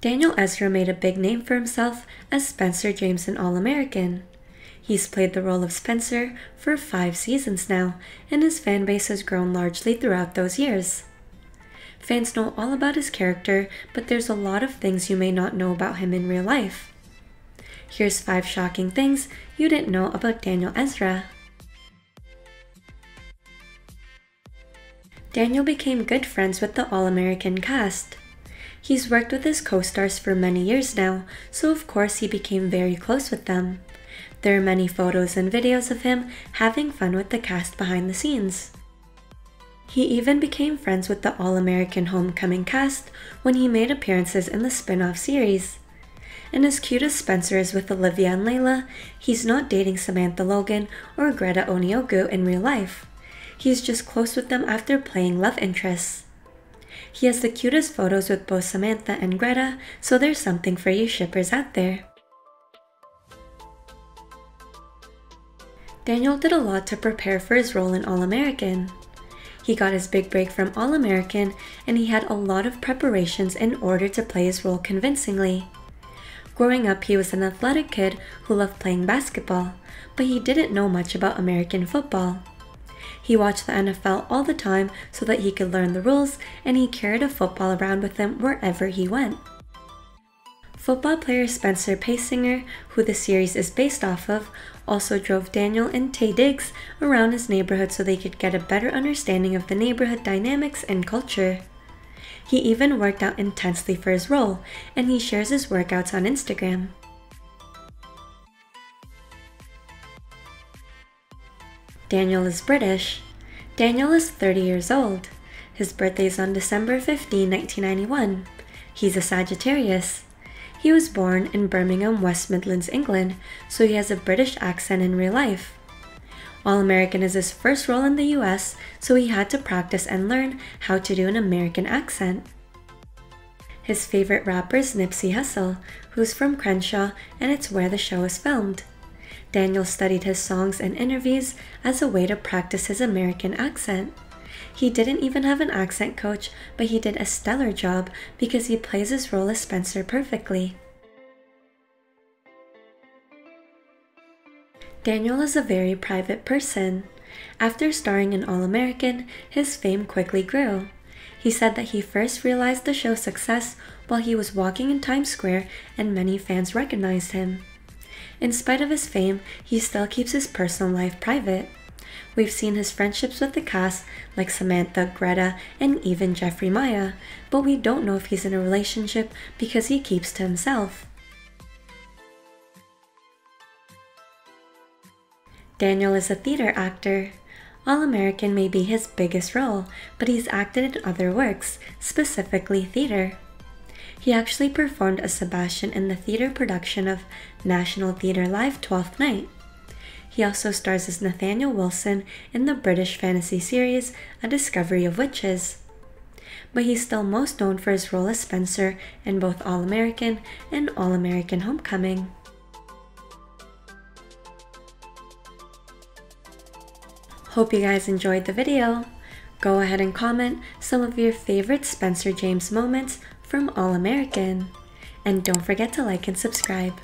Daniel Ezra made a big name for himself as Spencer James on All American. He's played the role of Spencer for five seasons now, and his fan base has grown largely throughout those years. Fans know all about his character, but there's a lot of things you may not know about him in real life. Here's five shocking things you didn't know about Daniel Ezra. Daniel became good friends with the All American cast. He's worked with his co stars for many years now, so of course he became very close with them. There are many photos and videos of him having fun with the cast behind the scenes. He even became friends with the All American Homecoming cast when he made appearances in the spin off series. And as cute as Spencer is with Olivia and Layla, he's not dating Samantha Logan or Greta Onieogou in real life. He's just close with them after playing love interests. He has the cutest photos with both Samantha and Greta, so there's something for you shippers out there. Daniel did a lot to prepare for his role in All American. He got his big break from All American, and he had a lot of preparations in order to play his role convincingly. Growing up, he was an athletic kid who loved playing basketball, but he didn't know much about American football. He watched the NFL all the time so that he could learn the rules, and he carried a football around with him wherever he went. Football player Spencer Paysinger, who the series is based off of, also drove Daniel and Taye Diggs around his neighborhood so they could get a better understanding of the neighborhood dynamics and culture. He even worked out intensely for his role, and he shares his workouts on Instagram. Daniel is British. Daniel is 30 years old. His birthday is on December 15, 1991. He's a Sagittarius. He was born in Birmingham, West Midlands, England, so he has a British accent in real life. All American is his first role in the US, so he had to practice and learn how to do an American accent. His favorite rapper is Nipsey Hussle, who's from Crenshaw, and it's where the show is filmed. Daniel studied his songs and interviews as a way to practice his American accent. He didn't even have an accent coach, but he did a stellar job because he plays his role as Spencer perfectly. Daniel is a very private person. After starring in All American, his fame quickly grew. He said that he first realized the show's success while he was walking in Times Square and many fans recognized him. In spite of his fame, he still keeps his personal life private. We've seen his friendships with the cast like Samantha, Greta, and even Geffri Maya, but we don't know if he's in a relationship because he keeps to himself. Daniel is a theater actor. All American may be his biggest role, but he's acted in other works, specifically theater. He actually performed as Sebastian in the theater production of National Theatre Live Twelfth Night. He also stars as Nathaniel Wilson in the British fantasy series A Discovery of Witches. But he's still most known for his role as Spencer in both All American and All American Homecoming. Hope you guys enjoyed the video. Go ahead and comment some of your favorite Spencer James moments from All American. And don't forget to like and subscribe.